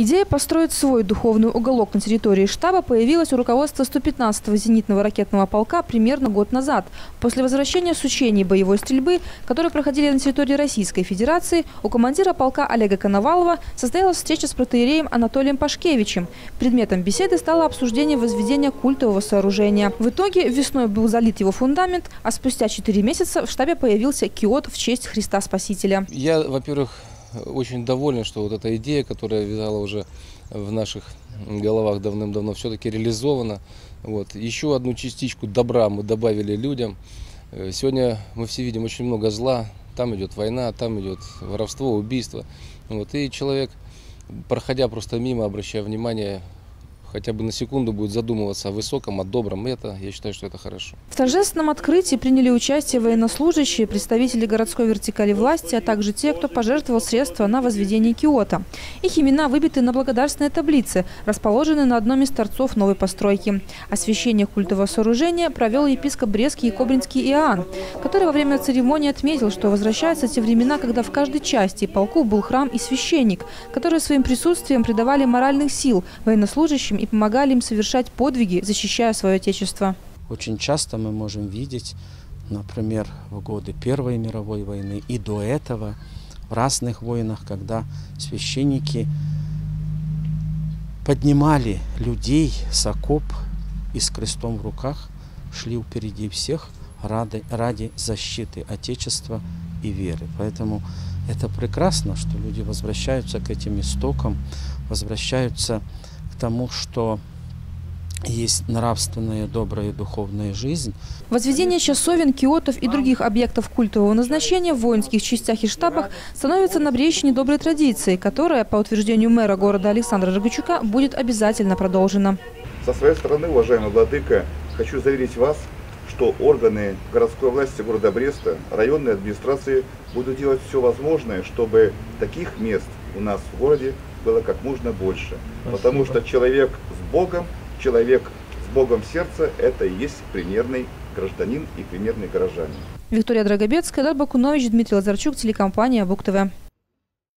Идея построить свой духовный уголок на территории штаба появилась у руководства 115-го зенитного ракетного полка примерно год назад. После возвращения с учений боевой стрельбы, которые проходили на территории Российской Федерации, у командира полка Олега Коновалова состоялась встреча с протеереем Анатолием Пашкевичем. Предметом беседы стало обсуждение возведения культового сооружения. В итоге весной был залит его фундамент, а спустя 4 месяца в штабе появился киот в честь Христа Спасителя. Я, во-первых, очень доволен, что вот эта идея, которая вязала уже в наших головах давным-давно, все-таки реализована. Вот. Еще одну частичку добра мы добавили людям. Э, сегодня мы все видим очень много зла. Там идет война, там идет воровство, убийство. Вот. И человек, проходя просто мимо, обращая внимание хотя бы на секунду будет задумываться о высоком, о добром. Это, я считаю, что это хорошо. В торжественном открытии приняли участие военнослужащие, представители городской вертикали власти, а также те, кто пожертвовал средства на возведение Киота. Их имена выбиты на благодарственной таблице, расположенной на одном из торцов новой постройки. Освящение культового сооружения провел епископ Брестский и Кобринский Иоанн, который во время церемонии отметил, что возвращаются те времена, когда в каждой части полку был храм и священник, которые своим присутствием придавали моральных сил военнослужащим и помогали им совершать подвиги, защищая свое Отечество. Очень часто мы можем видеть, например, в годы Первой мировой войны и до этого в разных войнах, когда священники поднимали людей с окоп и с крестом в руках, шли впереди всех ради, ради защиты Отечества и веры. Поэтому это прекрасно, что люди возвращаются к этим истокам, возвращаются тому, что есть нравственная, добрая духовная жизнь. Возведение часовен, киотов и других объектов культового назначения в воинских частях и штабах становится на Брещине доброй традицией, которая, по утверждению мэра города Александра Рогачука, будет обязательно продолжена. Со своей стороны, уважаемый владыка, хочу заверить вас, что органы городской власти города Бреста, районной администрации будут делать все возможное, чтобы таких мест у нас в городе было как можно больше. Спасибо. Потому что человек с Богом, человек с Богом в сердце – это и есть примерный гражданин и примерный горожанин. Виктория Драгобецкая, Дар Бакунович, Дмитрий Лазарчук, телекомпания Бук ТВ.